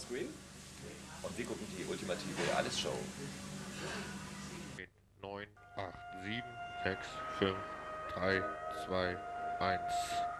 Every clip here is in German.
Screen. Und wir gucken die ultimative Alles-Show. 9, 8, 7, 6, 5, 3, 2, 1.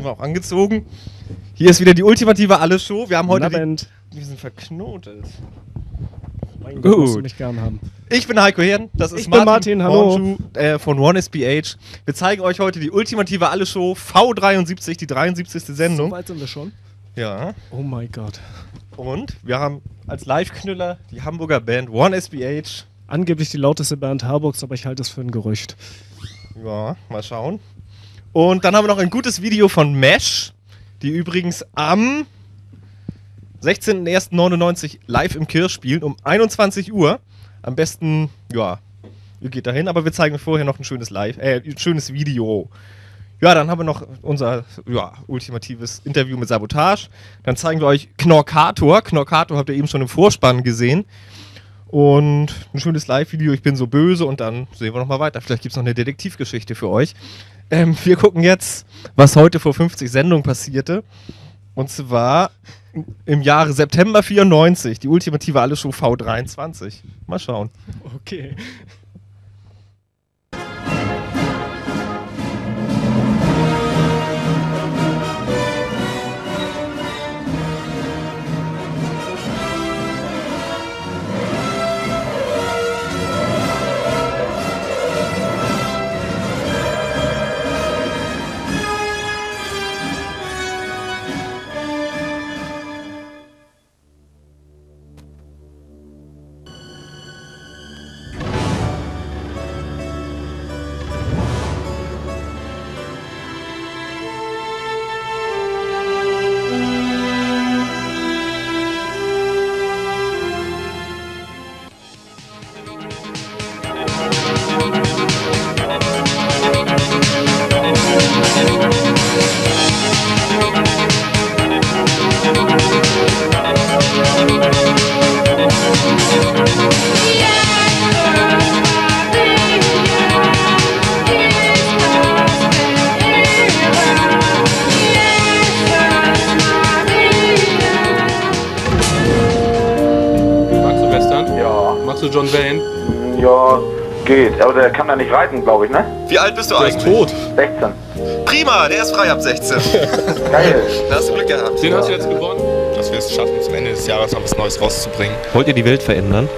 sind wir auch angezogen. Hier ist wieder die ultimative Alles-Show. Wir haben heute. Die, wir sind verknotet. Mein Gott, Gut. mich gern haben. Ich bin Heiko Herrn, das ist Ich bin Martin, hallo. Äh, von OneSBH. Wir zeigen euch heute die ultimative Alles-Show V73, die 73. So Sendung. weit sind wir schon. Ja. Oh mein Gott. Und wir haben als Live-Knüller die Hamburger Band OneSBH. Angeblich die lauteste Band Harburgs, aber ich halte es für ein Gerücht. Ja, mal schauen. Und dann haben wir noch ein gutes Video von Mesh, die übrigens am 16.01.99 live im Kirch spielen, um 21 Uhr. Am besten, ja, ihr geht dahin, aber wir zeigen vorher noch ein schönes Live, äh, ein schönes Video. Ja, dann haben wir noch unser ja, ultimatives Interview mit Sabotage. Dann zeigen wir euch Knorkator. Knorkator habt ihr eben schon im Vorspann gesehen. Und ein schönes Live-Video, ich bin so böse und dann sehen wir noch mal weiter. Vielleicht gibt es noch eine Detektivgeschichte für euch. Ähm, wir gucken jetzt, was heute vor 50 Sendungen passierte. Und zwar im Jahre September 94, die ultimative Alles-Show V23. Mal schauen. Okay. Geht. Aber der kann da nicht reiten, glaube ich, ne? Wie alt bist du Der ist tot. 16. Prima, der ist frei ab 16. Geil. da hast du Glück gehabt. Den hast du jetzt gewonnen? dass wir es schaffen, zum Ende des Jahres noch was Neues rauszubringen. Wollt ihr die Welt verändern?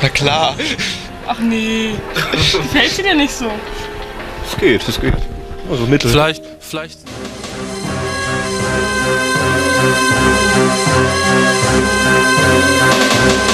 Na klar. Ach nee. Gefällt dir denn nicht so? Es geht, es geht. Also mittel. Vielleicht, vielleicht Coming home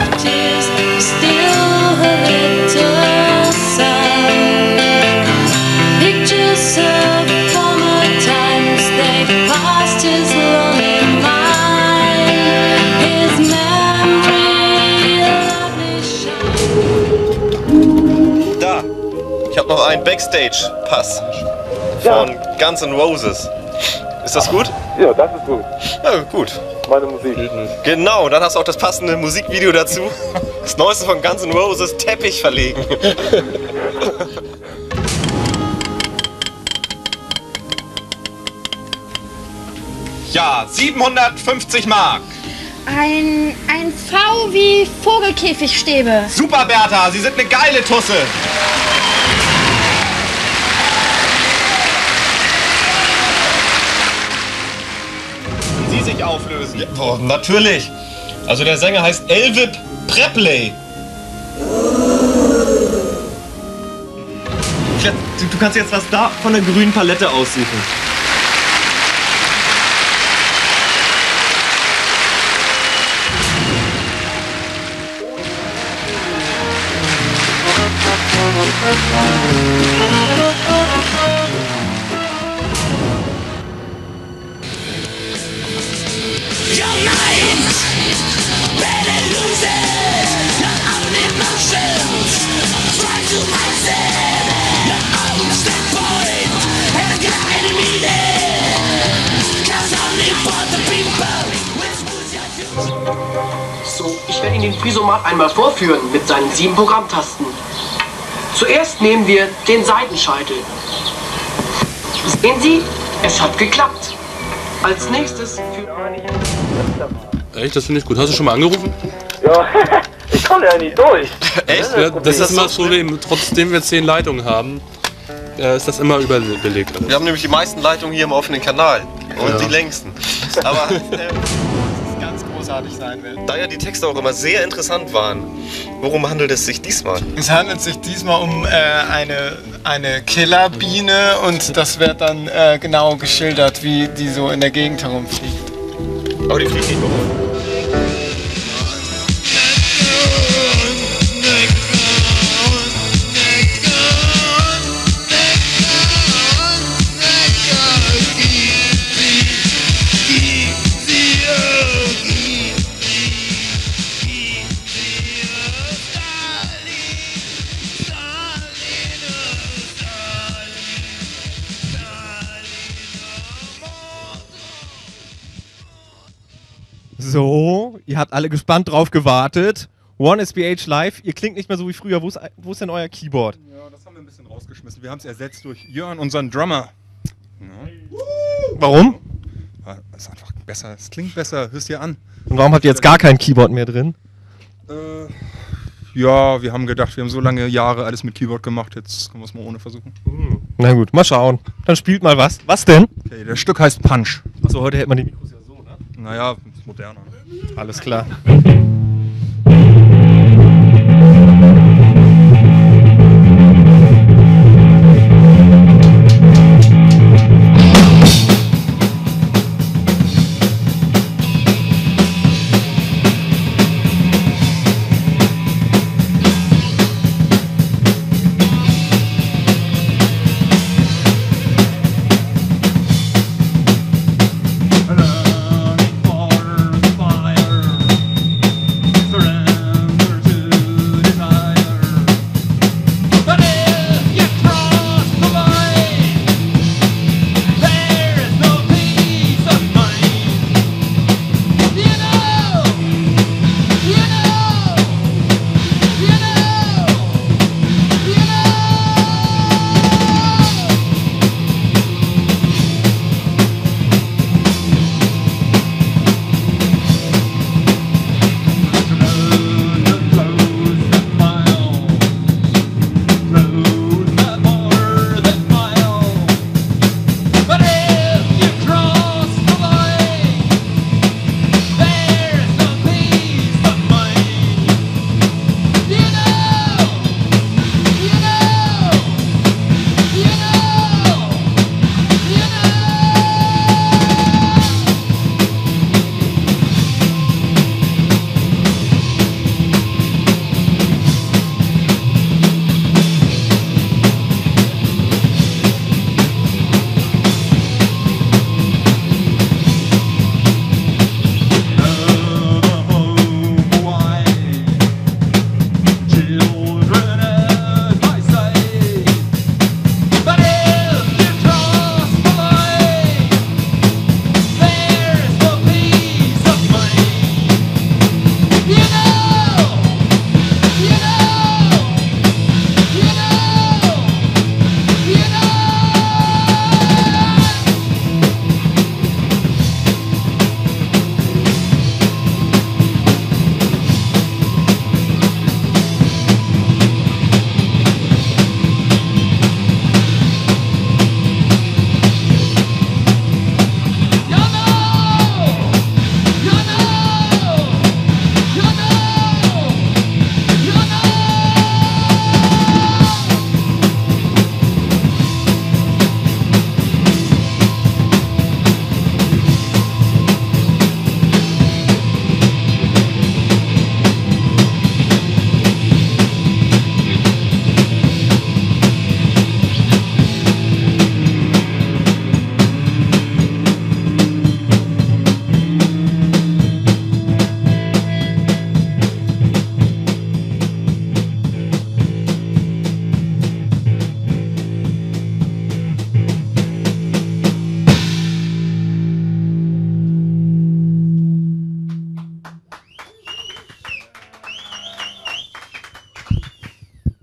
einen Backstage-Pass von Guns N' Roses. Ist das gut? Ja, das ist gut. Ja, gut. Meine Musik. Genau, dann hast du auch das passende Musikvideo dazu. Das neueste von Guns N' Roses, Teppich verlegen. Ja, 750 Mark. Ein, ein V wie Vogelkäfigstäbe. Super, Bertha, Sie sind eine geile Tusse. Boah, natürlich. Also der Sänger heißt Elvip Prepley. Du kannst jetzt was da von der grünen Palette aussuchen. Einmal vorführen mit seinen sieben Programmtasten. Zuerst nehmen wir den Seitenscheitel. Sehen Sie, es hat geklappt. Als nächstes führen Echt, das finde ich gut. Hast du schon mal angerufen? Ja, ich komme ja nicht durch. Echt? Ja, das ist immer das Problem. Trotzdem wir zehn Leitungen haben, äh, ist das immer überbelegt. Wir haben nämlich die meisten Leitungen hier im offenen Kanal. Und Ja. die längsten. Aber ähm, großartig sein will. da ja die Texte auch immer sehr interessant waren, worum handelt es sich diesmal? Es handelt sich diesmal um äh, eine, eine Killerbiene und das wird dann äh, genau geschildert, wie die so in der Gegend herumfliegt. Aber die fliegt nicht nur. Habt alle gespannt drauf gewartet. One SBH Live, ihr klingt nicht mehr so wie früher. Wo ist, wo ist denn euer Keyboard? Ja, das haben wir ein bisschen rausgeschmissen. Wir haben es ersetzt durch Jörn, unseren Drummer. Ja. Warum? Ja, Das ist einfach besser. Es klingt besser. Hörst dir an. Und warum habt ihr jetzt gar kein Keyboard mehr drin? Äh, ja, wir haben gedacht, wir haben so lange Jahre alles mit Keyboard gemacht. Jetzt können wir es mal ohne versuchen. Na gut, mal schauen. Dann spielt mal was. Was denn? Okay, das Stück heißt Punch. Achso, heute hält man die Mikros ja? Naja, moderner. Alles klar.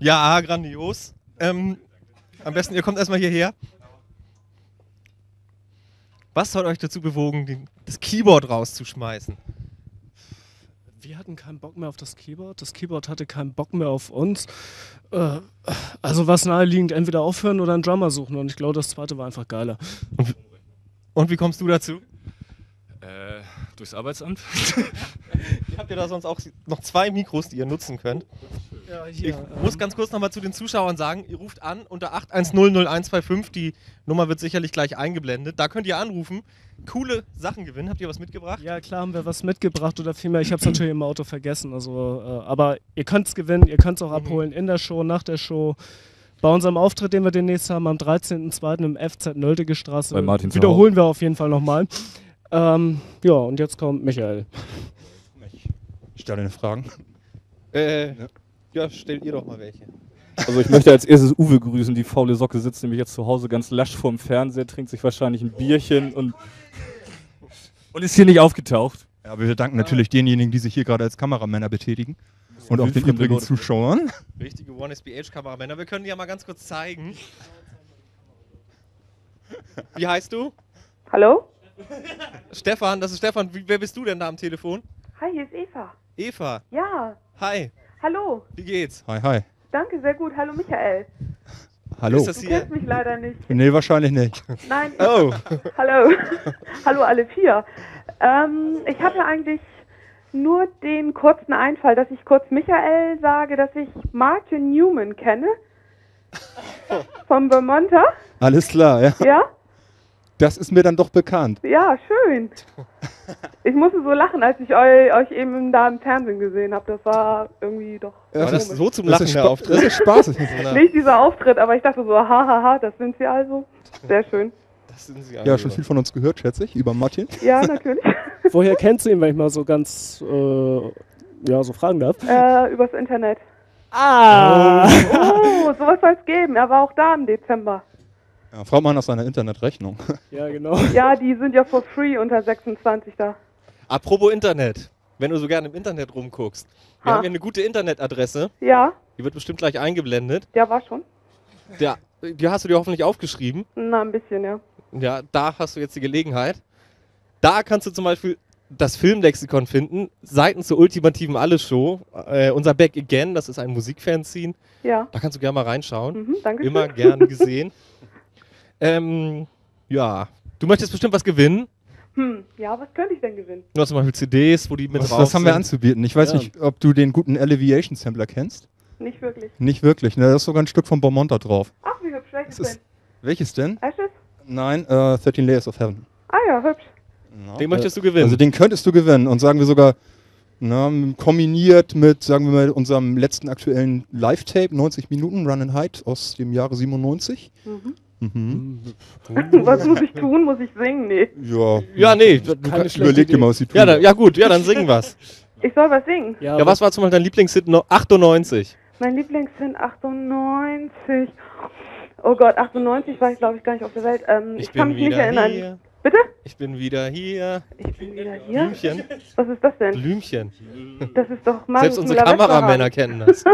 Ja, grandios. Ähm, am besten, ihr kommt erstmal hierher. Was hat euch dazu bewogen, den, das Keyboard rauszuschmeißen? Wir hatten keinen Bock mehr auf das Keyboard. Das Keyboard hatte keinen Bock mehr auf uns. Äh, also was naheliegend, entweder aufhören oder einen Drummer suchen. Und ich glaube, das zweite war einfach geiler. Und wie kommst du dazu? Äh, durchs Arbeitsamt. Ihr habt ja da sonst auch noch zwei Mikros, die ihr nutzen könnt. Ja, Ich hier, muss ganz kurz nochmal zu den Zuschauern sagen, ihr ruft an unter 81000125, die Nummer wird sicherlich gleich eingeblendet. Da könnt ihr anrufen, coole Sachen gewinnen. Habt ihr was mitgebracht? Ja, klar haben wir was mitgebracht oder vielmehr, ich habe es natürlich im Auto vergessen. Also, äh, aber ihr könnt es gewinnen, ihr könnt es auch abholen in der Show, nach der Show. Bei unserem Auftritt, den wir demnächst haben, am 13.02. im FZ Nöltige Straße, Bei Martin zu wiederholen wir auf jeden Fall nochmal. Ähm, ja, und jetzt kommt Michael. Ich stelle eine Fragen. Äh, ja, stellt ihr doch mal welche. Also ich möchte als erstes Uwe grüßen. Die faule Socke sitzt nämlich jetzt zu Hause ganz lasch vorm Fernseher, trinkt sich wahrscheinlich ein Bierchen und, und ist hier nicht aufgetaucht. Ja, aber wir danken natürlich denjenigen, die sich hier gerade als Kameramänner betätigen. Und auch den übrigen. Zuschauern. Richtige One SBH-Kameramänner. Wir können die ja mal ganz kurz zeigen. Wie heißt du? Hallo? Stefan, das ist Stefan. Wie, wer bist du denn da am Telefon? Hi, hier ist Eva. Eva. Ja, Hi. hallo. Wie geht's? Hi, hi. Danke, sehr gut. Hallo, Michael. Hallo. Ist das Du hier? kennst mich leider nicht. Nee, wahrscheinlich nicht. Nein. Oh. Hallo. Hallo alle vier. Ähm, ich hatte eigentlich nur den kurzen Einfall, dass ich kurz Michael sage, dass ich Martin Newman kenne. Vom Vermonter. Alles klar, ja. Ja? Das ist mir dann doch bekannt. Ja, schön. Ich musste so lachen, als ich eu euch eben da im Fernsehen gesehen habe. Das war irgendwie doch. War das komisch. so zum Das Lachen ist der Auftritt? das ist spaßig. Na, Nicht dieser Auftritt, aber ich dachte so, hahaha, das sind sie also. Sehr schön. das sind sie Ja, schon viel von uns gehört, schätze ich, über Martin. Ja, natürlich. Woher kennst du ihn, wenn ich mal so ganz, äh, ja, so fragen darf? äh, übers Internet. Ah! Oh, sowas soll es geben. Er war auch da im Dezember. Ja, frag mal nach seiner Internetrechnung. Ja, genau. Ja, die sind ja for free unter 26 da. Apropos Internet. Wenn du so gerne im Internet rumguckst. Wir Ha. haben hier eine gute Internetadresse. Ja, Die wird bestimmt gleich eingeblendet. ja, war schon. Ja, die hast du dir hoffentlich aufgeschrieben. Na, ein bisschen, ja. Ja, da hast du jetzt die Gelegenheit. Da kannst du zum Beispiel das Filmlexikon finden, Seiten zur ultimativen Alles-Show. Äh, unser Back Again, das ist ein Musikfanzine. Ja. Da kannst du gerne mal reinschauen. Mhm, danke Immer gern gesehen. ähm, ja, du möchtest bestimmt was gewinnen. Hm, ja, was könnte ich denn gewinnen? Du hast zum Beispiel CDs, wo die mit Was, drauf was haben wir anzubieten? Ich weiß Ja. nicht, ob du den guten Alleviation Sampler kennst. Nicht wirklich. Nicht wirklich, ne? Da ist sogar ein Stück von Beaumont da drauf. Ach, wie hübsch. Welches ist- denn? Welches denn? Ashes? Nein, äh, 13 Layers of Heaven. Ah ja, hübsch. Den möchtest du gewinnen. Also den könntest du gewinnen und sagen wir sogar na, kombiniert mit, sagen wir mal, unserem letzten aktuellen Live-Tape, 90 Minuten, Run and Hide aus dem Jahre 97. Mhm. Mhm. was muss ich tun? Muss ich singen? Nee. Ja, Ja, nee. Du schlechte überleg dir mal, was sie tun. ja, da, ja, gut, ja, dann singen was. Ich soll was singen. Ja, was war zum Beispiel dein Lieblingshit no- 98? Mein Lieblingshit 98. Oh Gott, 98 war ich glaube ich gar nicht auf der Welt. Ähm, ich, Ich kann bin mich nicht wieder erinnern. hier. Bitte? Ich bin wieder hier. Ich bin wieder hier. Blümchen. Was ist das denn? Blümchen. Das ist doch Marius Selbst unsere. Kameramänner kennen das.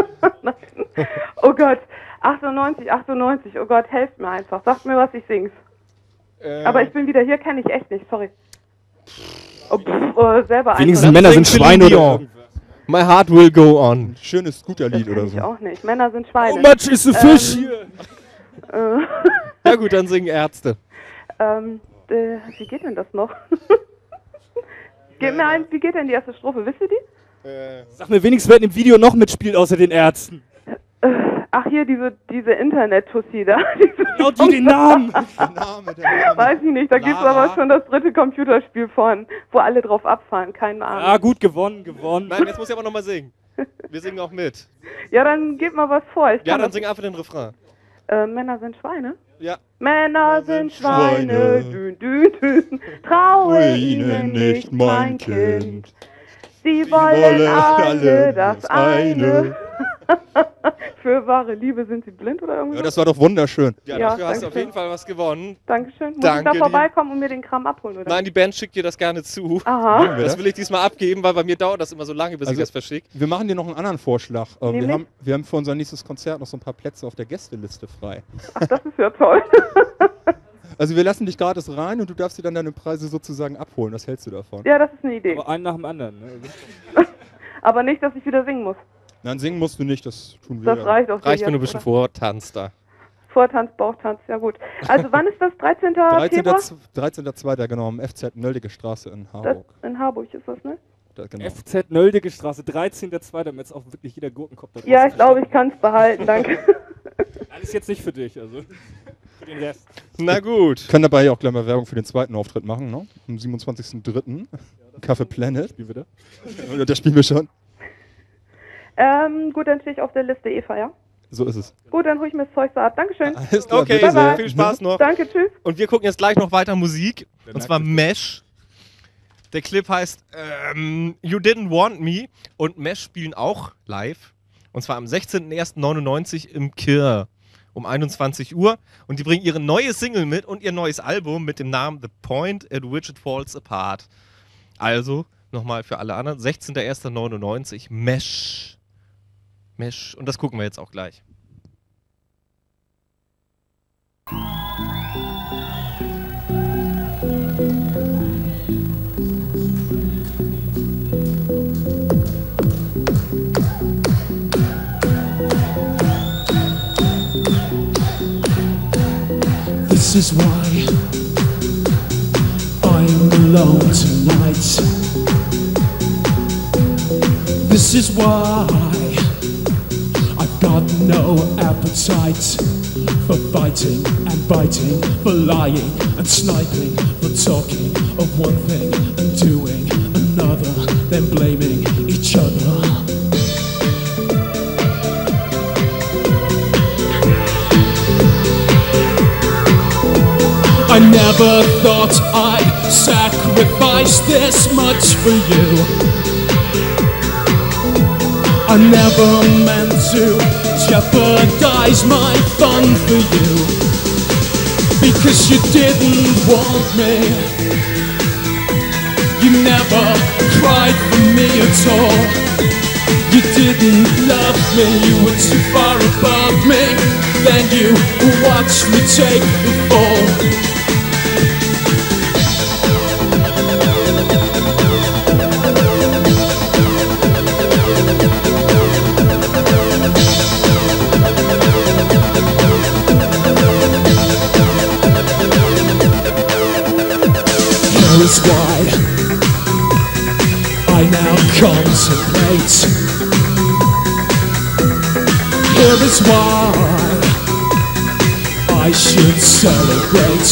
Oh Gott, 98, 98. Oh Gott, helft mir einfach. Sagt mir, was ich sing's. Aber ich bin wieder hier, kenne ich echt nicht. Sorry. Oh, pff, oh, selber Wenigstens. Männer sind Schweine oder My heart will go on. Schönes Scooterlied oder Ich so. auch nicht. Männer sind Schweine. How much is the fish Ähm, here? Äh, Ja gut, dann singen Ärzte. ähm, äh, wie geht denn das noch? Gib mir ein, wie geht denn die erste Strophe? Wisst ihr die? Sag mir wenigstens, wer in dem Video noch mitspielt, außer den Ärzten. Äh, ach, hier, diese, diese Internet-Tussi da. Genau die den Namen. Weiß ich nicht, da gibt's Lara. aber schon das dritte Computerspiel von, wo alle drauf abfahren. Keine Ahnung. Ja, gut, gewonnen, gewonnen. Nein, jetzt muss ich aber nochmal singen. Wir singen auch mit. Ja, dann gib mal was vor. Ich Ja, dann sing einfach den Refrain. Äh, Männer sind Schweine? Ja. Männer sind Schweine, Schweine. dün, dün, dün. Traue ihnen nicht, mein Kind. Sie wollen alle das eine. Für wahre Liebe sind sie blind oder irgendwie Ja, das war doch wunderschön. Ja, Ja, dafür hast du auf jeden Fall was gewonnen. Dankeschön. Muss Danke ich da dir. vorbeikommen und mir den Kram abholen, oder? Nein, die Band schickt dir das gerne zu. Aha. Das will ich diesmal abgeben, weil bei mir dauert das immer so lange, bis ich Also, das verschicke. Wir machen dir noch einen anderen Vorschlag. Ähm, wir, haben, wir haben für unser nächstes Konzert noch so ein paar Plätze auf der Gästeliste frei. Ach, das ist ja toll. Also wir lassen dich gratis rein und du darfst dir dann deine Preise sozusagen abholen. Was hältst du davon? ja, das ist eine Idee. Aber einen nach dem anderen. Ne? Aber nicht, dass ich wieder singen muss. Nein, singen musst du nicht, das tun wir. Das reicht auch so Reicht, wenn du ein bisschen vortanzt da. Vortanz, Bauchtanz, ja gut. Also wann ist das? 13. 13. Februar? 13.2. genau, im FZ Nöldige Straße in Das, Harburg. in Harburg ist das, ne? Da, genau. FZ Nöldige Straße, 13.2., damit jetzt auch wirklich jeder Gurkenkopf da Ja, ich glaube, ich kann es behalten, danke. Alles jetzt nicht für dich, also für den Rest. Na gut. Können dabei auch gleich mal Werbung für den zweiten Auftritt machen, ne? Am 27.03. Café Planet. Spielen wir da? Oder das spielen wir schon. Ähm, gut, dann stehe ich auf der Liste Eva, ja? So ist es. Gut, dann hole ich mir das Zeug so ab. Dankeschön. Alles klar, Okay, bitte sehr. viel Spaß noch. Danke, tschüss. Und wir gucken jetzt gleich noch weiter Musik. Der und zwar Mesh. Der Clip heißt ähm, You Didn't Want Me. Und Mesh spielen auch live. Und zwar am 16.01.99 im Kir um 21 Uhr. Und die bringen ihre neue Single mit und ihr neues Album mit dem Namen The Point at Which It Falls Apart. Also, nochmal für alle anderen, 16.01.99 Mesh. Mesh. Und das gucken wir jetzt auch gleich. This is why I'm alone tonight. This is why got no appetite for fighting and biting, for lying and sniping, for talking of one thing and doing another, then blaming each other. I never thought I'd sacrifice this much for you. I never meant to jeopardize my fun for you. Because you didn't want me. You never cried for me at all. You didn't love me, you were too far above me. Then you watched me take the fall. Is why I now contemplate. Here is why I should celebrate.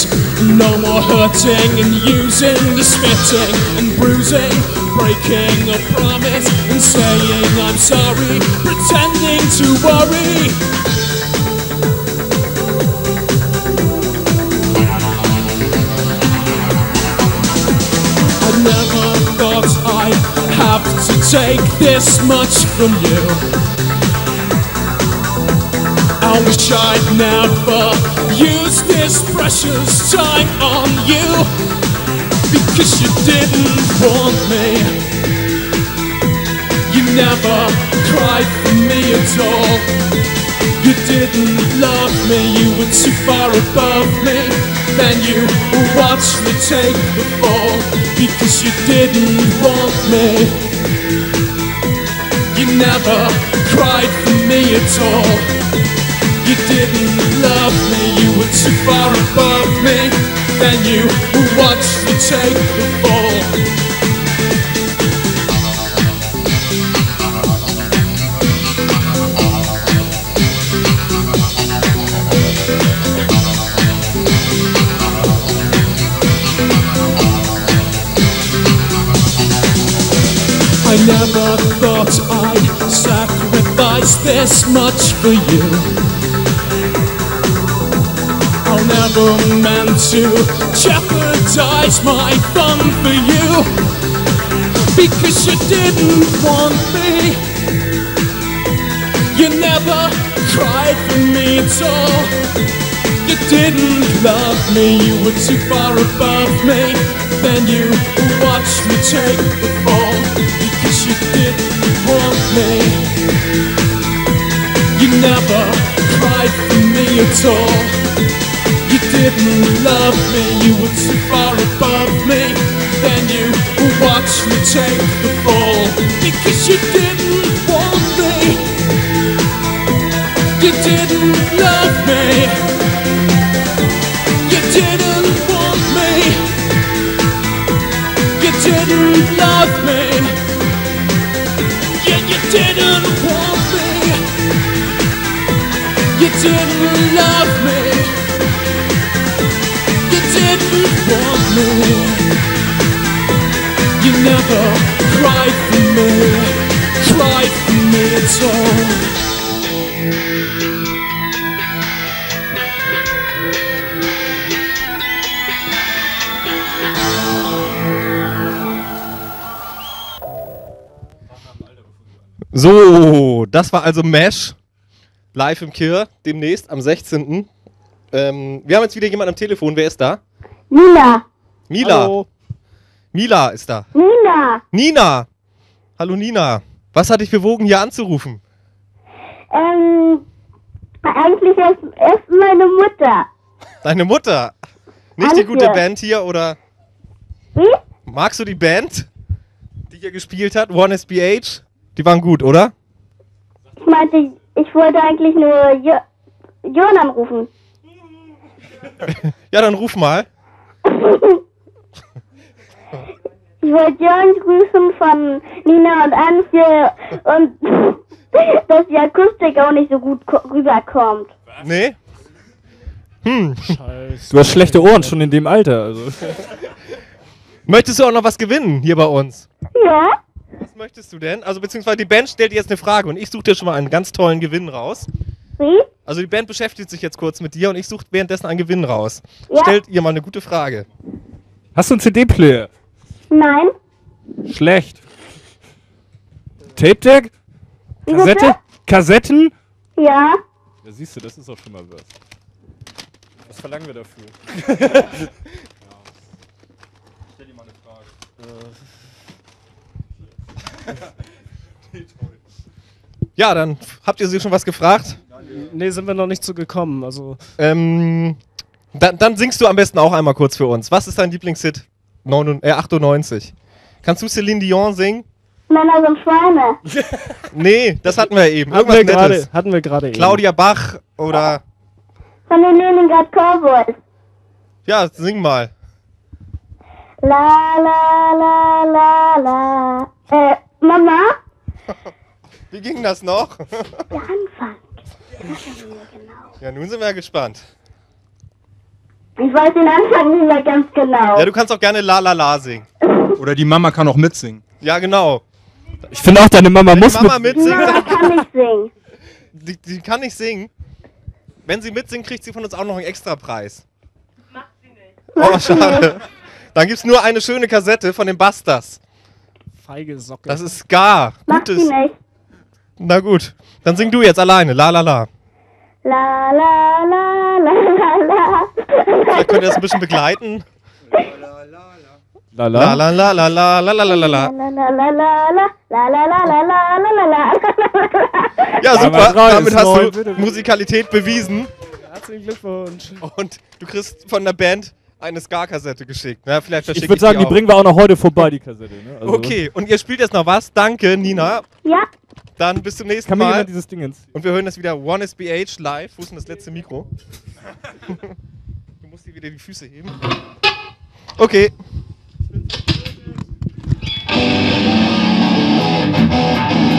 No more hurting and using the spitting and bruising, breaking a promise and saying I'm sorry, pretending to worry. Never thought I'd have to take this much from you. I wish I'd never used this precious time on you because you didn't want me. You never cried for me at all. You didn't love me, you were too far above me. Then you watched me take the fall because you didn't want me. You never cried for me at all. You didn't love me, you were too far above me. Then you watched me take the fall. I never thought I'd sacrifice this much for you. I'll never meant to jeopardize my fun for you because you didn't want me. You never cried for me at all. You didn't love me, you were too far above me. Then you watched me take the fall me. You never cried for me at all. You didn't love me, you were too far above me. Then you watched me take the fall because you didn't want me. You didn't love me. You didn't want me. You didn't love me. Didn't want me. You didn't love me. You didn't want me. You never cried for me, cried for me at all. So, das war also Mesh. Live im Kir, demnächst am 16. Ähm, wir haben jetzt wieder jemanden am Telefon. Wer ist da? Nina. Mila. Hallo. Mila ist da. Nina. Nina. Hallo Nina. Was hat dich bewogen, hier anzurufen? Ähm, eigentlich ist, ist meine Mutter. Deine Mutter. Nicht die Danke. gute Band hier, oder? Wie? Magst du die Band, die hier gespielt hat? One SBH? Die waren gut, oder? Ich meinte, ich wollte eigentlich nur jo Jon anrufen. Ja, dann ruf mal. Ich wollte Jon grüßen von Nina und Antje und dass die Akustik auch nicht so gut ko- rüberkommt. Nee? Hm. Du hast schlechte Ohren schon in dem Alter. Also. Möchtest du auch noch was gewinnen hier bei uns? Ja? Was möchtest du denn? Also beziehungsweise die Band stellt dir jetzt eine Frage und ich suche dir schon mal einen ganz tollen Gewinn raus. Wie? Also die Band beschäftigt sich jetzt kurz mit dir und ich suche währenddessen einen Gewinn raus. Ja. Stellt ihr mal eine gute Frage. Hast du einen CD-Player? Nein? Schlecht. Tape Deck? Kassette? Kassetten? Ja? Ja, siehst du, das ist auch schon mal was. Was verlangen wir dafür? Stell dir mal eine Frage. Ja, dann habt ihr sie schon was gefragt? Nee, sind wir noch nicht zu gekommen. Also, Ähm, dann, dann singst du am besten auch einmal kurz für uns. Was ist dein Lieblingshit? 99, äh, 98. Kannst du Celine Dion singen? Männer sind Schweine. Nee, das hatten wir eben. hatten Irgendwas wir gerade, Nettes. hatten wir gerade eben. Claudia Bach oder. Von den Leningrad Cowboys. Ja, sing mal. La la la la la. Äh, Mama? Wie ging das noch? Der Anfang. Ja, nun sind wir gespannt. Ich weiß den Anfang nicht mehr ganz genau. Ja, du kannst auch gerne La La La singen. Oder die Mama kann auch mitsingen. Ja, genau. Ich finde auch, deine Mama Wenn muss die Mama mit. mitsingen, Mama kann nicht singen. die, die kann nicht singen. Wenn sie mitsingt, kriegt sie von uns auch noch einen Extrapreis. Oh, Macht sie schade. Dann gibt's nur eine schöne Kassette von den Busters. Feige Socke. Das ist sie Gutes. nicht. Na gut. Dann sing du jetzt alleine. La La La. La la la la la la. Vielleicht könnt ihr das ein bisschen begleiten. La La La La La La La La La La La. Ja, super. Damit hast du. Musikalität bewiesen. Herzlichen Glückwunsch. Und du kriegst von der Band eine Ska-Kassette geschickt. Ne? Vielleicht ich würde sagen, die, die, bringen wir auch noch heute vorbei, die Kassette. Ne? Also okay, und ihr spielt jetzt noch was. Danke, Nina. Ja. Dann bis zum nächsten Kann Mal. Kann mir dieses Dingens. Und wir hören das wieder One SBH live. Wo ist denn das letzte Mikro? du musst dir wieder die Füße heben. Okay. Ich bin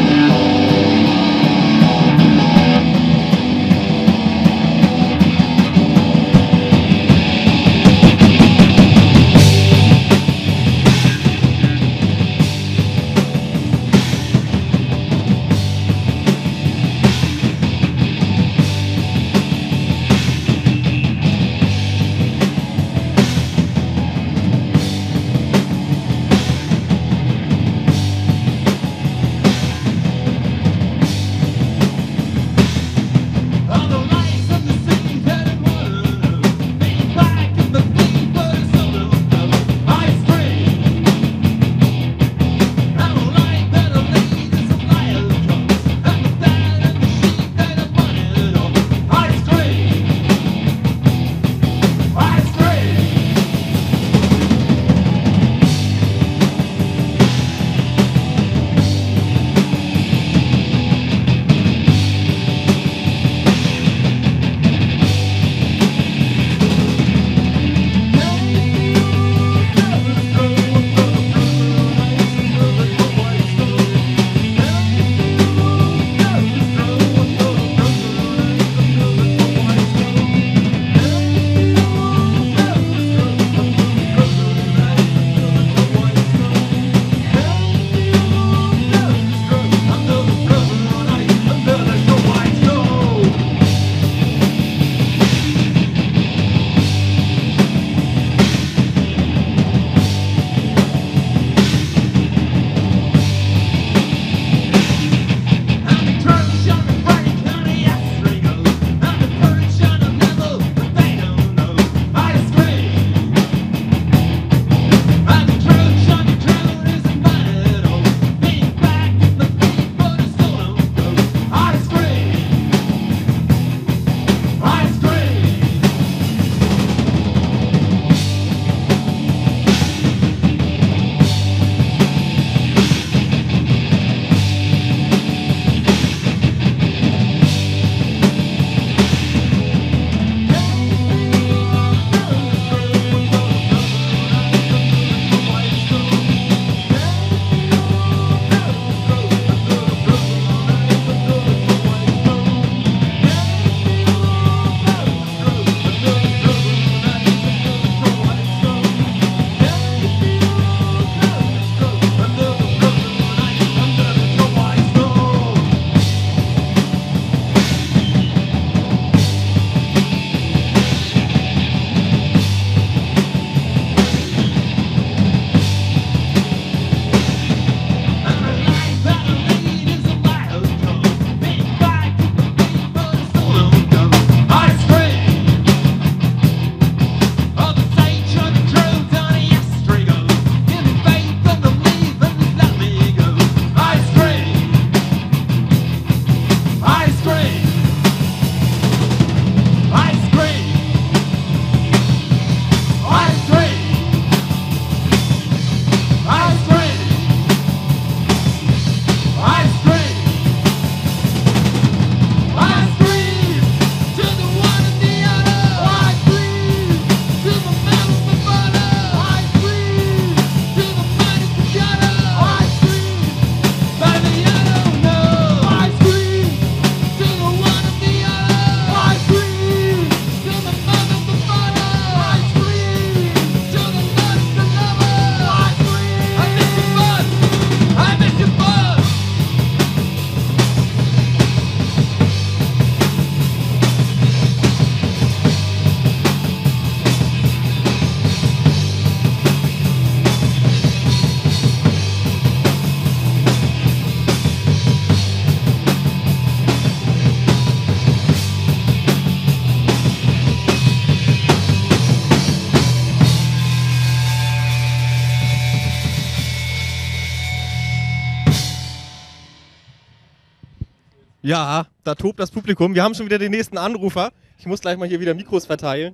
Ja, da tobt das Publikum. Wir haben schon wieder den nächsten Anrufer. Ich muss gleich mal hier wieder Mikros verteilen.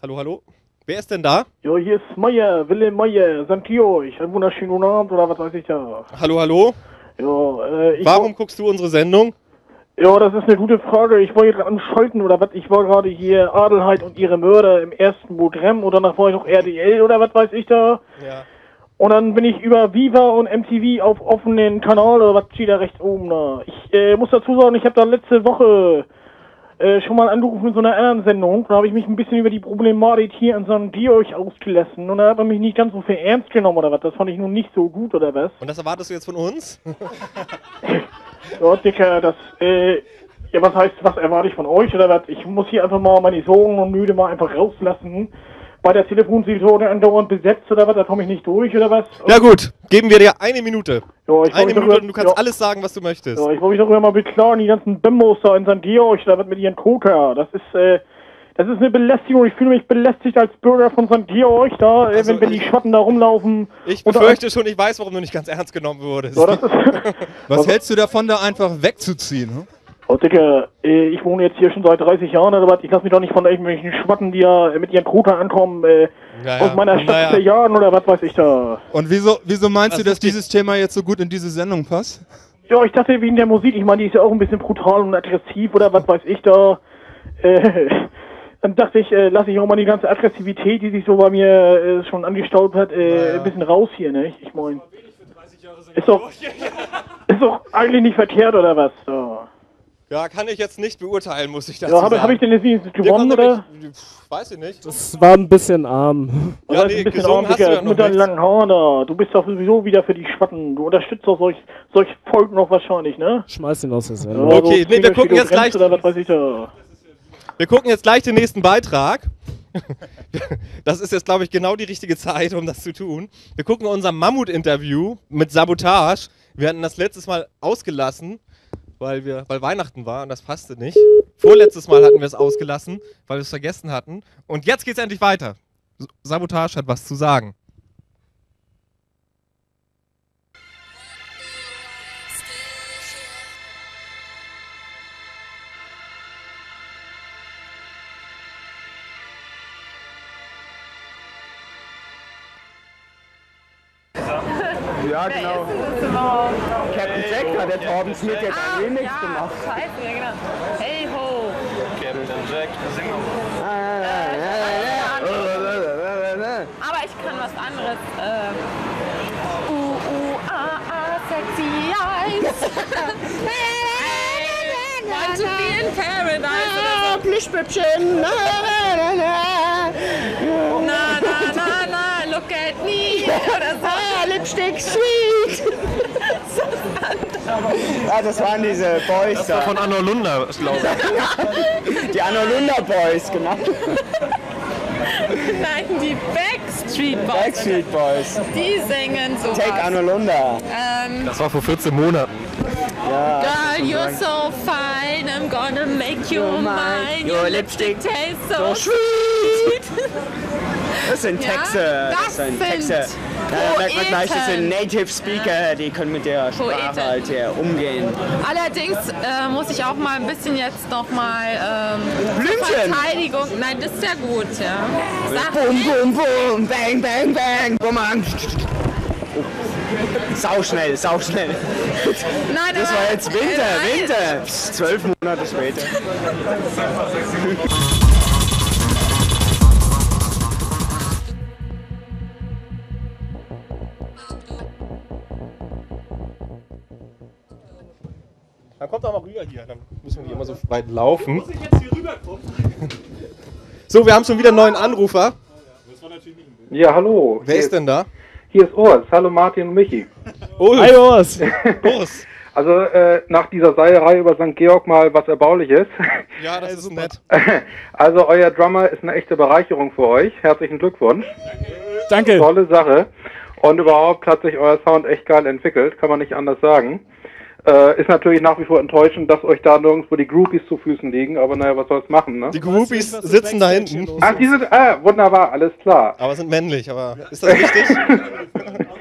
Hallo, hallo. Wer ist denn da? Ja, hier ist Meier, Willem Meier, St. Georg. Einen wunderschönen guten Abend oder was weiß ich da. Hallo, hallo. Ja, äh, ich Warum guckst du unsere Sendung? Ja, das ist eine gute Frage. Ich war hier am Schalten oder was? Ich war gerade hier Adelheid und ihre Mörder im ersten Programm und danach war ich noch RDL oder was weiß ich da. Ja. Und dann bin ich über Viva und MTV auf offenen Kanal oder was steht da rechts oben da. Ich äh, muss dazu sagen, ich habe da letzte Woche äh, schon mal angerufen in so einer anderen Sendung. Da habe ich mich ein bisschen über die Problematik hier in St. Georg ausgelassen. Und da hat man mich nicht ganz so viel ernst genommen oder was. Das fand ich nun nicht so gut oder was. Und das erwartest du jetzt von uns? Ja, Dicker, das, äh, ja, was heißt, was erwarte ich von euch oder was? Ich muss hier einfach mal meine Sorgen und Müde mal einfach rauslassen. Bei der Telefonseelsorge andauernd besetzt oder was, da komme ich nicht durch oder was? Ja gut, geben wir dir eine Minute. Ja, ich eine Minute darüber- und du kannst ja. alles sagen, was du möchtest. Ja, ich wollte mich darüber mal beklagen, die ganzen Bimbos da in St. Georg, da wird mit ihren Coca. Das ist, äh, das ist eine Belästigung. Ich fühle mich belästigt als Bürger von St. Georg da, äh, Also wenn, wenn die Schwatten da rumlaufen. Ich befürchte schon, ich weiß, warum du nicht ganz ernst genommen wurdest. Ja, Was hältst du davon, da einfach wegzuziehen? Hm? Oh, Digga, äh, ich wohne jetzt hier schon seit 30 Jahren oder was. Ich lasse mich doch nicht von irgendwelchen Schwatten, die ja mit ihren Coca ankommen, äh, Ja, ja. aus meiner Stadt Naja. verjagen oder was weiß ich da. Und wieso, wieso meinst Was du, dass dieses Thema jetzt so gut in diese Sendung passt? Ja, ich dachte wegen der Musik, ich meine, die ist ja auch ein bisschen brutal und aggressiv oder was weiß ich da. Äh, dann dachte ich, äh, lasse ich auch mal die ganze Aggressivität, die sich so bei mir äh, schon angestaut hat, äh, ein bisschen raus hier, ne? Ich meine. Ist doch, ist doch eigentlich nicht verkehrt oder was? So. Ja, kann ich jetzt nicht beurteilen, muss ich dazu Ja, habe sagen. hab ich denn jetzt Wir gewonnen oder? nämlich- pff, Weiß ich nicht. Das war ein bisschen arm. Ja, nee, ein bisschen gesungen arm, hast du ja noch mit deinen nicht. langen Haaren da. Du bist doch sowieso wieder für die Schwatten. Du unterstützt doch solch, solch Volk noch wahrscheinlich, ne? Schmeiß ihn aus der Sendung. Ja, Okay, so nee, wir gucken jetzt gleich- Oder was weiß ich da. Wir gucken jetzt gleich den nächsten Beitrag. Das ist jetzt, glaube ich, genau die richtige Zeit, um das zu tun. Wir gucken unser Mammut-Interview mit Sabotage. Wir hatten das letztes Mal ausgelassen, weil, wir, weil Weihnachten war und das passte nicht. Vorletztes Mal hatten wir es ausgelassen, weil wir es vergessen hatten. Und jetzt geht es endlich weiter. Sabotage hat was zu sagen. Ja, genau. Captain Jack hat der Torben Smith jetzt ein Remix ja, gemacht. Scheiße, ja genau. Hey ho! Captain Jack, sing Aber ich kann was anderes. Äh, U, U, A, A, sexy eyes. Want to be in paradise oder so. Plüschbüppchen. Na, na, na, na. Na, na, na, na, look at me. Oder so. Ah, Lipstick sweet. Ja, das waren diese Boys Das war da. von Anno Lunda, glaube ich. Die Anolunda Boys, genau. Nein, die Backstreet Boys. Backstreet Boys. Die singen so. Take Anolunda. Ähm, Das war vor 14 Monaten. Ja. Girl, you're so fine, I'm gonna make you mine. Your lipstick tastes so, so sweet. Das sind Ja, Texte. das sind Texte. Da merkt man gleich, das sind. Native Speaker, die können mit der Sprache Poeten. halt hier umgehen. Allerdings äh, muss ich auch mal ein bisschen jetzt noch mal ähm. Verteidigung. Nein, das ist ja gut, ja. Sag Bum, bum, bum, bang, bang, bang, bummang. Sau schnell, sau schnell. Nein, Das war jetzt Winter. Winter. Psst, Zwölf Monate später. Dann kommt doch mal rüber hier, dann müssen wir nicht immer so weit laufen. So, wir haben schon wieder einen neuen Anrufer. Ja, hallo. Wer ist denn da? Hier ist Urs. Hallo Martin und Michi. Ulf. Hi Urs. Urs. Also äh, nach dieser Seierei über St. Georg mal was Erbauliches. Ja, das ist nett. Also euer Drummer ist eine echte Bereicherung für euch. Herzlichen Glückwunsch. Danke. Tolle Sache. Und überhaupt hat sich euer Sound echt geil entwickelt, kann man nicht anders sagen. Äh, ist natürlich nach wie vor enttäuschend, dass euch da nirgendwo die Groupies zu Füßen liegen, aber naja, was soll's machen, ne? Die Groupies sitzen da hinten. Ach, die sind, ah, wunderbar, alles klar. Aber sind männlich, aber ist das richtig?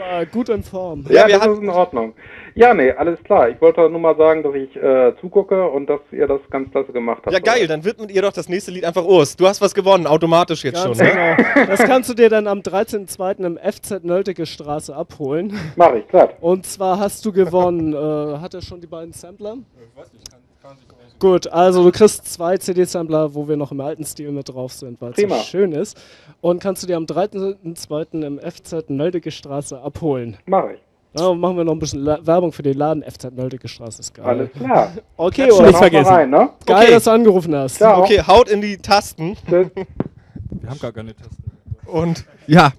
Äh, gut in Form. Ja, das ist in Ordnung. Ja, nee, alles klar. Ich wollte nur mal sagen, dass ich äh, zugucke und dass ihr das ganz klasse gemacht habt. Ja, geil, dann widmet ihr doch das nächste Lied einfach Urs. Du hast was gewonnen, automatisch jetzt Ganz schon. Ne? genau. Das kannst du dir dann am 13.02. im FZ Nölteke Straße abholen. Mach ich, klar. Und zwar hast du gewonnen. Äh, hat er schon die beiden Sampler? Ich weiß nicht, kann, Gut, also du kriegst zwei CD-Sampler, wo wir noch im alten Stil mit drauf sind, weil es so schön ist. Und kannst du dir am 13.02. im FZ Nölteke Straße abholen. Mach ich. Ja, und machen wir noch ein bisschen La Werbung für den Laden FZ Nölteke Straße. Ist geil. Alles klar. Okay, Urs. nicht vergessen. rein, ne? Geil, Okay. dass du angerufen hast. Okay, haut in die Tasten. Wir haben gar keine Tasten. Und ja,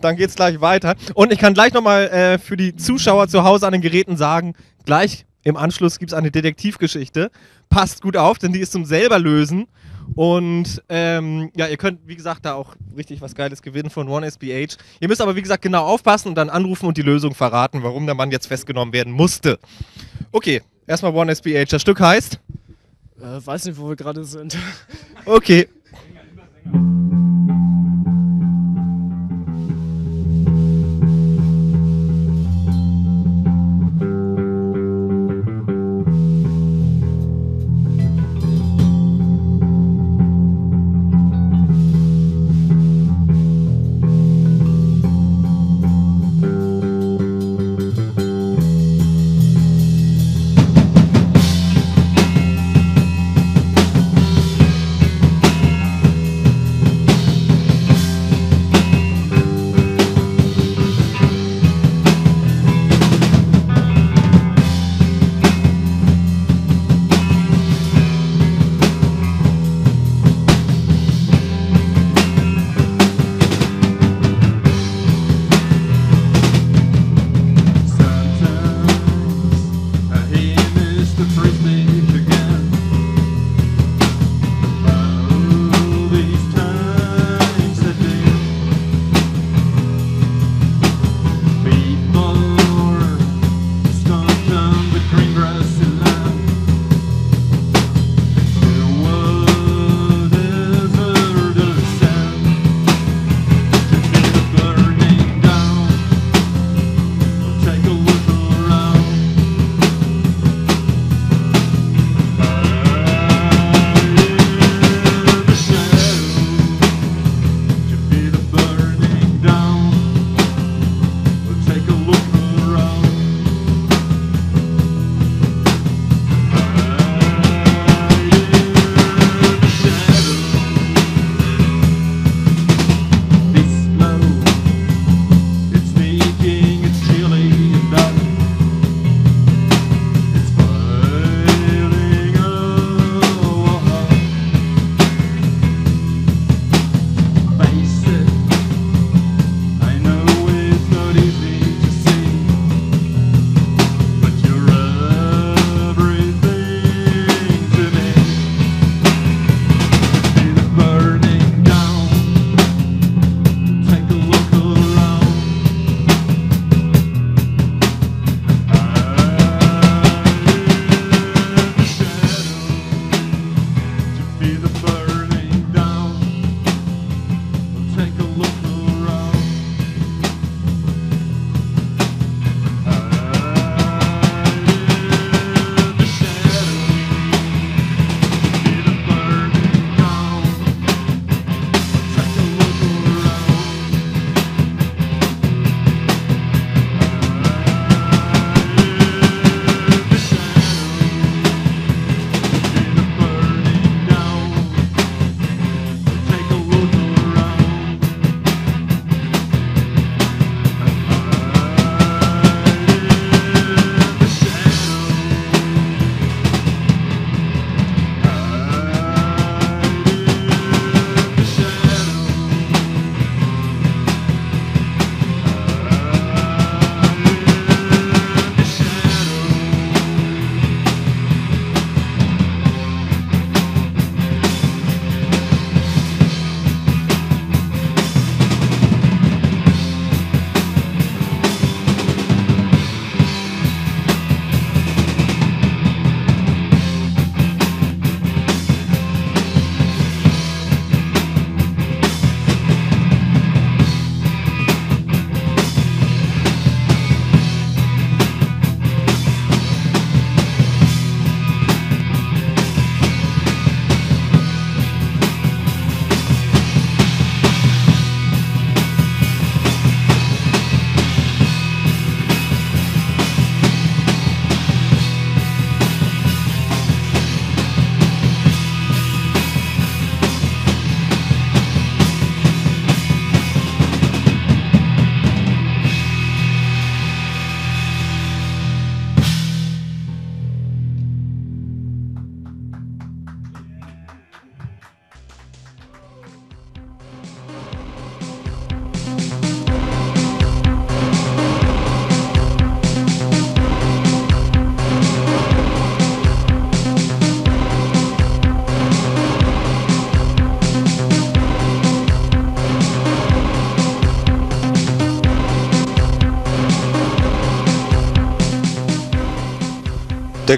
dann geht's gleich weiter. Und ich kann gleich nochmal äh, für die Zuschauer zu Hause an den Geräten sagen, gleich im Anschluss gibt's eine Detektivgeschichte. Passt gut auf, denn die ist zum selber lösen. Und ähm, ja, ihr könnt, wie gesagt, da auch richtig was Geiles gewinnen von OneSBH. Ihr müsst aber, wie gesagt, genau aufpassen und dann anrufen und die Lösung verraten, warum der Mann jetzt festgenommen werden musste. Okay, erstmal OneSBH. Das Stück heißt? Äh, weiß nicht, wo wir gerade sind. Okay.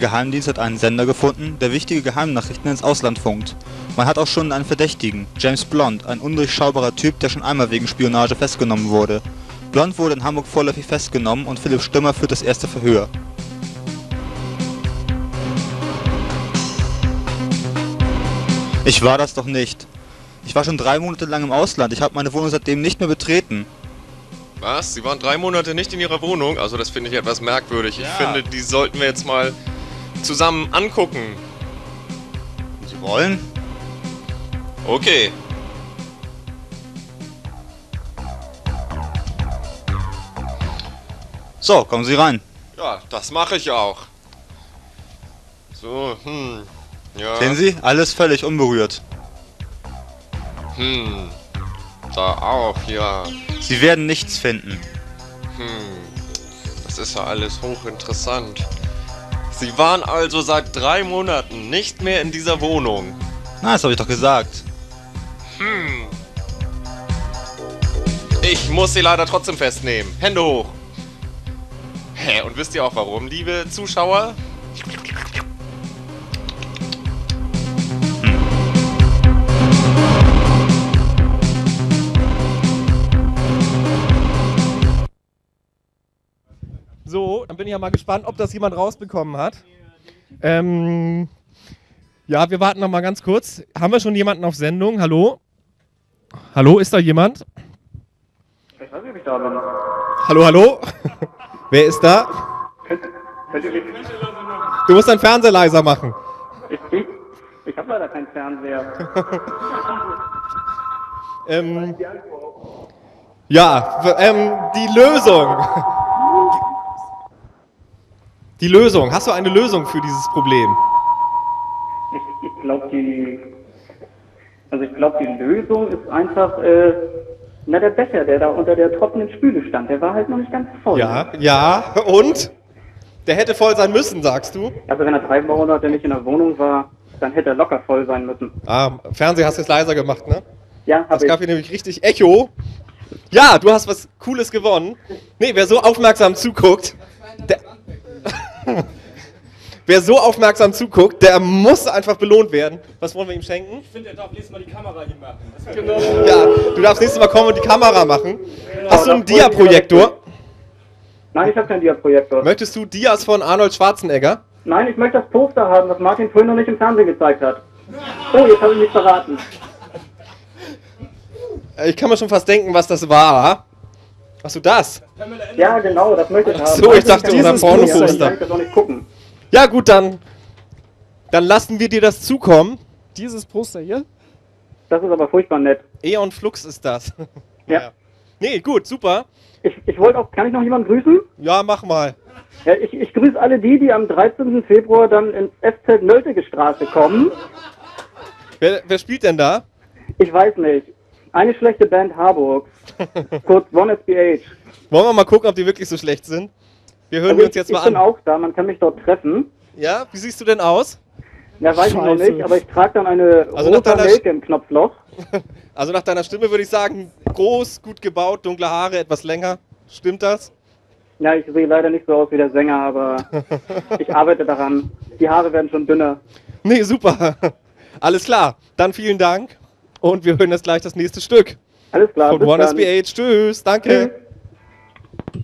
Geheimdienst hat einen Sender gefunden, der wichtige Geheimnachrichten ins Ausland funkt. Man hat auch schon einen Verdächtigen, James Blond, ein undurchschaubarer Typ, der schon einmal wegen Spionage festgenommen wurde. Blond wurde in Hamburg vorläufig festgenommen und Philipp Stimmer führt das erste Verhör. Ich war das doch nicht. Ich war schon drei Monate lang im Ausland. Ich habe meine Wohnung seitdem nicht mehr betreten. Was? Sie waren drei Monate nicht in Ihrer Wohnung? Also das finde ich etwas merkwürdig. Ich Ja. finde, die sollten wir jetzt mal zusammen angucken. Sie wollen? Okay. So, kommen Sie rein. Ja, das mache ich auch. So, hm. Ja. Sehen Sie, alles völlig unberührt. Hm. Da auch, ja. Sie werden nichts finden. Hm. Das ist ja alles hochinteressant. Sie waren also seit drei Monaten nicht mehr in dieser Wohnung. Na, das habe ich doch gesagt. Hm. Ich muss sie leider trotzdem festnehmen. Hände hoch. Hä, und wisst ihr auch warum, liebe Zuschauer? So, dann bin ich ja mal gespannt, ob das jemand rausbekommen hat. Ähm, ja, wir warten noch mal ganz kurz. Haben wir schon jemanden auf Sendung? Hallo? Hallo, ist da jemand? Ich weiß nicht, ob ich da bin. Hallo, hallo? Wer ist da? Könnt, könnt ihr mich... Du musst deinen Fernseher leiser machen. Ich, ich, habe leider keinen Fernseher. Ähm, ja, ähm, die Lösung. Die Lösung. Hast du eine Lösung für dieses Problem? Ich, ich glaube, die... Also ich glaube, die Lösung ist einfach... Äh, na, der Becher, der da unter der trockenen Spüle stand, der war halt noch nicht ganz voll. Ja, ja, und? Der hätte voll sein müssen, sagst du? Also wenn er drei Monate nicht in der Wohnung war, dann hätte er locker voll sein müssen. Ah, Fernseher hast du jetzt leiser gemacht, ne? Ja, hab Das ich. gab hier nämlich richtig Echo. Ja, du hast was Cooles gewonnen. Nee, wer so aufmerksam zuguckt, der, wer so aufmerksam zuguckt, der muss einfach belohnt werden. Was wollen wir ihm schenken? Ich finde, er darf nächstes Mal die Kamera hier machen. Genau. Ja, du darfst nächstes Mal kommen und die Kamera machen. Hast du einen Dia-Projektor? Nein, ich habe keinen Dia-Projektor. Möchtest du Dias von Arnold Schwarzenegger? Nein, ich möchte das Poster haben, das Martin vorhin noch nicht im Fernsehen gezeigt hat. Oh, jetzt habe ich mich verraten. Ich kann mir schon fast denken, was das war. Hast du das? Ja, genau, das möchte ich Ach haben. so, ich dachte, nicht, unser dieses Poster. Pornoposter. Ich kann das auch nicht gucken. Ja, gut, dann, dann lassen wir dir das zukommen. Dieses Poster hier? Das ist aber furchtbar nett. Eon Flux ist das. Ja. Nee, gut, super. Ich, ich wollte auch, kann ich noch jemanden grüßen? Ja, mach mal. Ja, ich, ich grüße alle die, die am 13. Februar dann ins FZ Nöltige Straße kommen. Wer, wer spielt denn da? Ich weiß nicht. Eine schlechte Band Harburg. Kurz One SBH. Wollen wir mal gucken, ob die wirklich so schlecht sind? Wir hören Also ich, uns jetzt ich mal bin an. auch da, man kann mich dort treffen. Ja, wie siehst du denn aus? Ja, weiß ich noch Scheiße. nicht, aber ich trage dann eine Also rosa Nelke im Knopfloch. Also nach deiner Stimme würde ich sagen, groß, gut gebaut, dunkle Haare, etwas länger. Stimmt das? Ja, ich sehe leider nicht so aus wie der Sänger, aber ich arbeite daran. Die Haare werden schon dünner. Nee, super. Alles klar. Dann vielen Dank. Und wir hören jetzt gleich das nächste Stück. Alles klar. Von One. SBH. Tschüss. Danke. For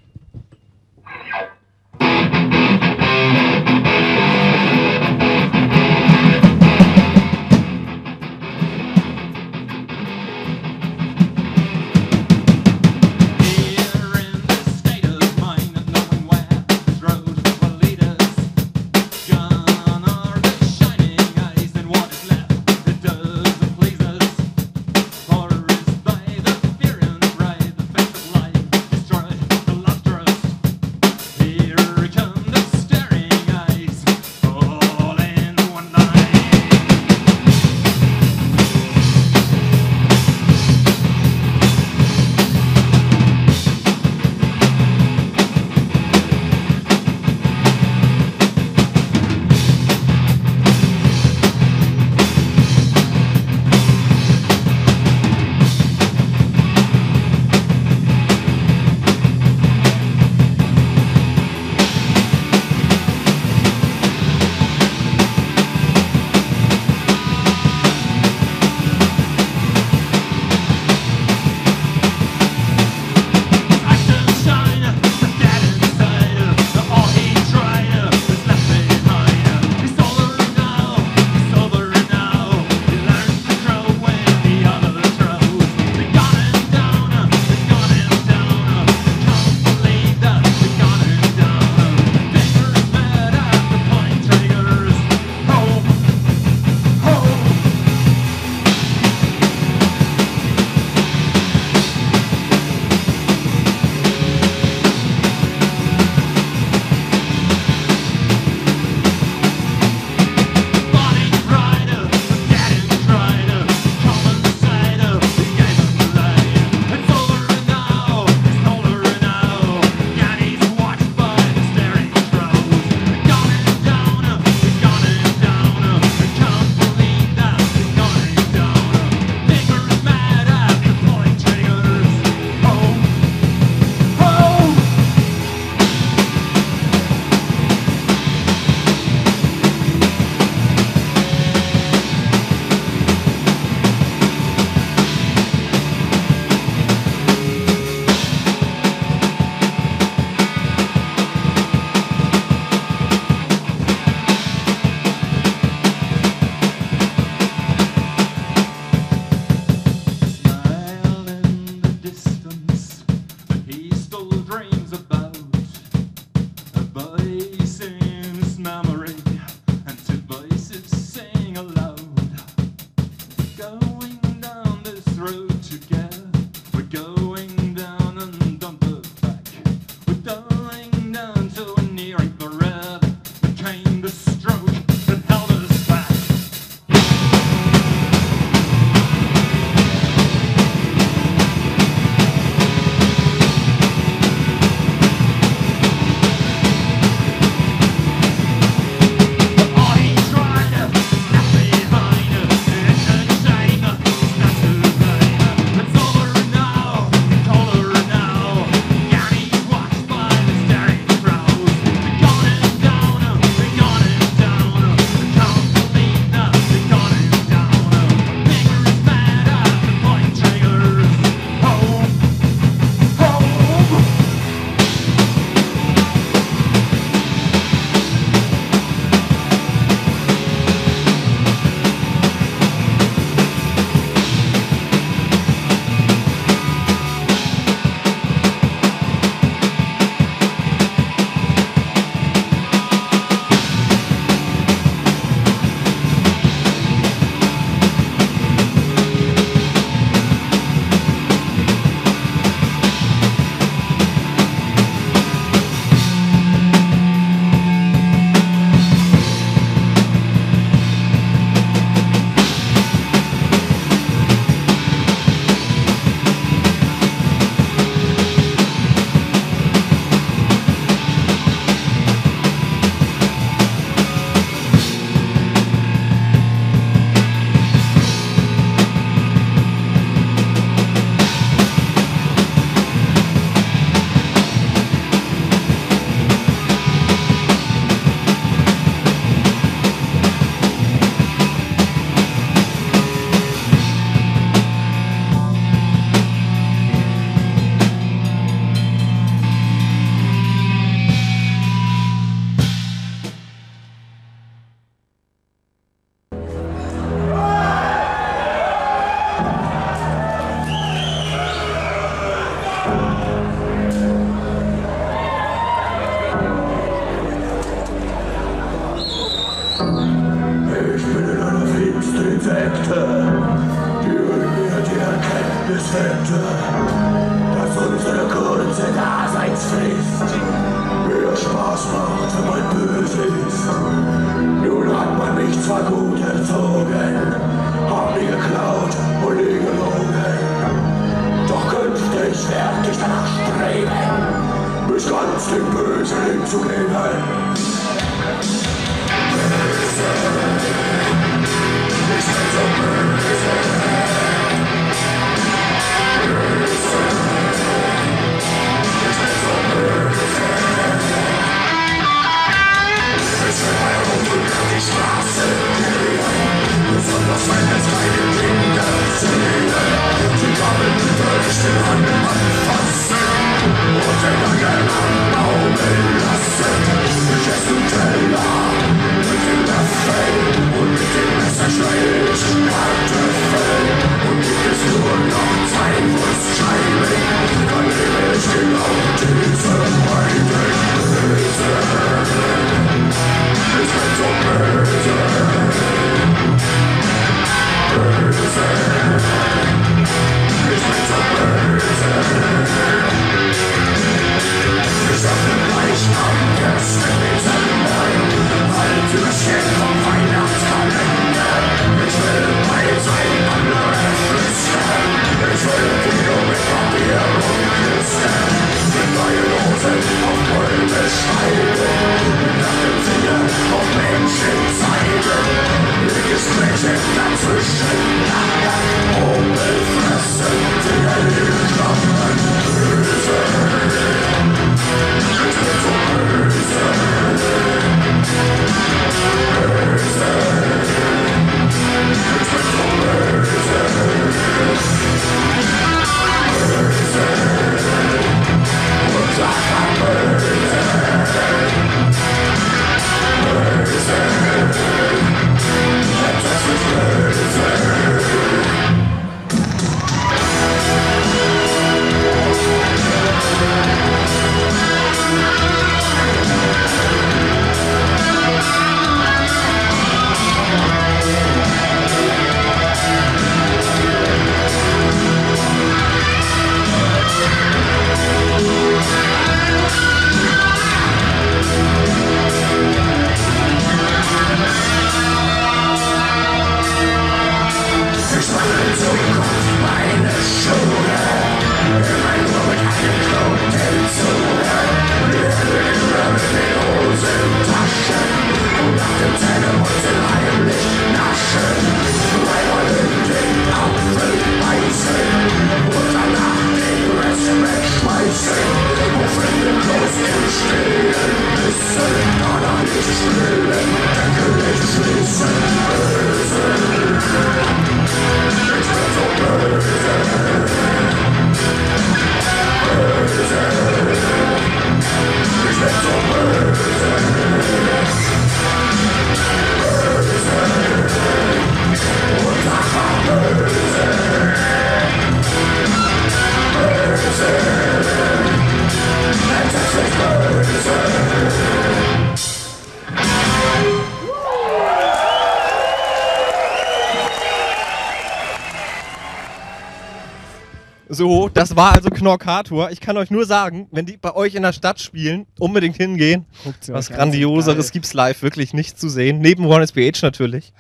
Knorkator. Ich kann euch nur sagen, wenn die bei euch in der Stadt spielen, unbedingt hingehen. sie Was Grandioseres sind gibt's live wirklich nicht zu sehen. Neben One SPH natürlich.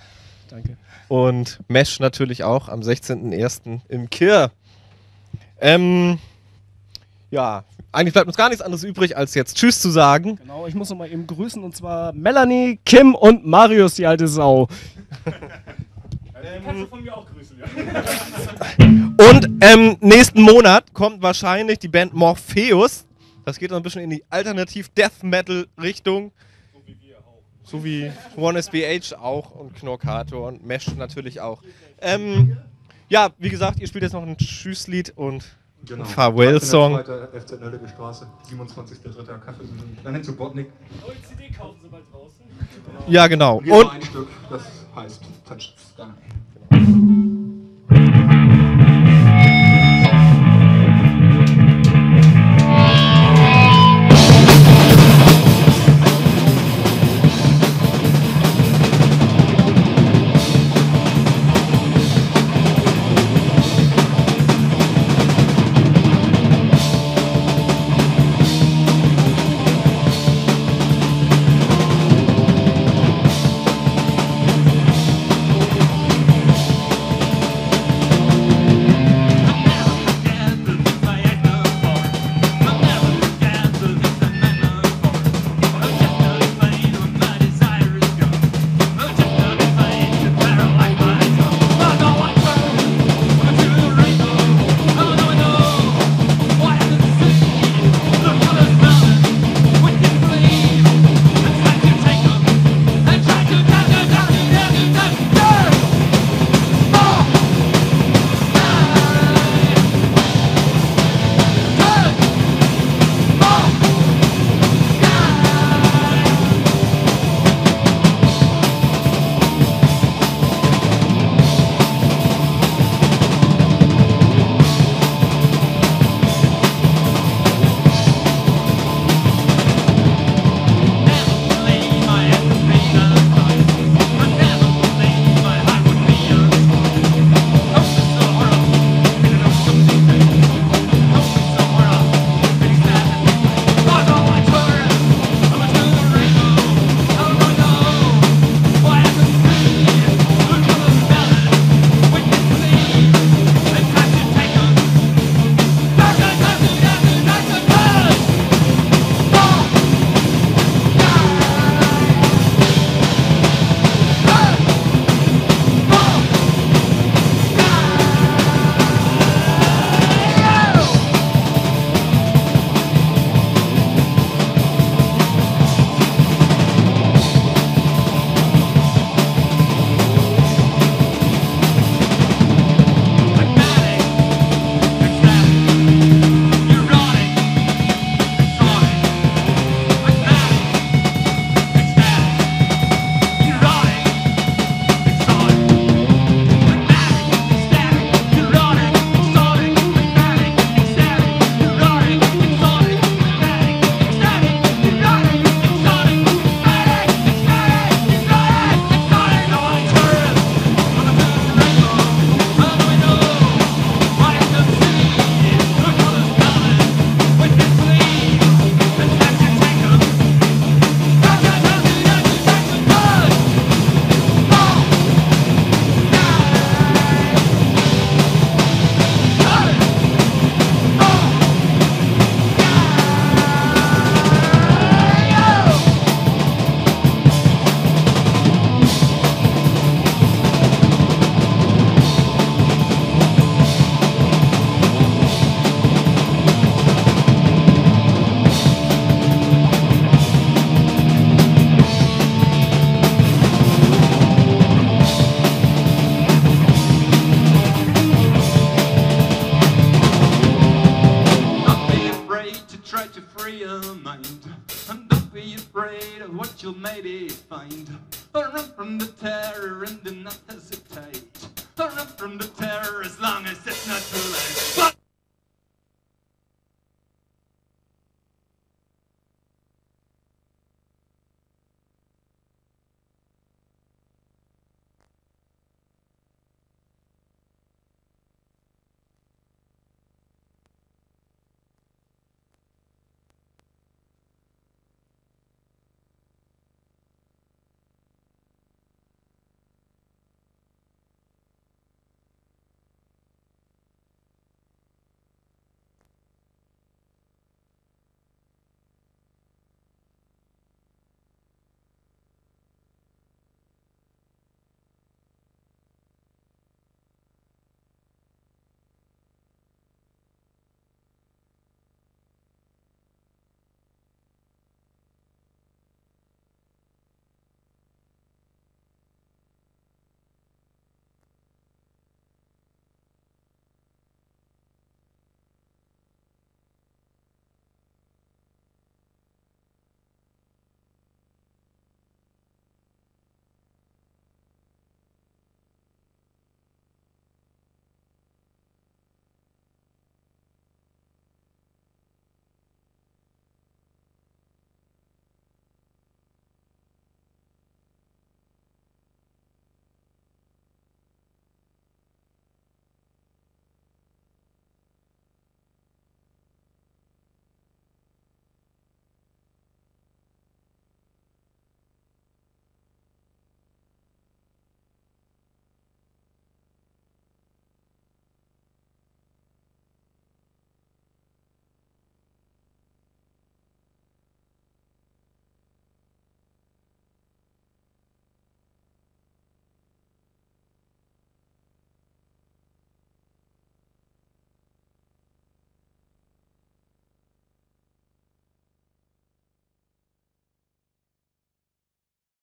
Danke. Und Mesh natürlich auch am 16.01. im Kir. Ähm, ja, eigentlich bleibt uns gar nichts anderes übrig, als jetzt Tschüss zu sagen. Genau, ich muss noch mal eben grüßen und zwar Melanie, Kim und Marius, die alte Sau. Kannst du von mir auch grüßen, ja? Und ähm, nächsten Monat kommt wahrscheinlich die Band Morpheus. Das geht so ein bisschen in die Alternativ-Death-Metal-Richtung. So wie One SBH auch und Knorkator und Mesh natürlich auch. Ähm, ja, wie gesagt, ihr spielt jetzt noch ein Tschüsslied und Genau. ein Farewell-Song. 13.2. FC Nöllige Straße, 27.3. Kaffee. Dann hin zu Botnik. Neue CD kaufen sie bald draußen. Ja, genau. Wir Und ein Stück, das heißt Touch Danke.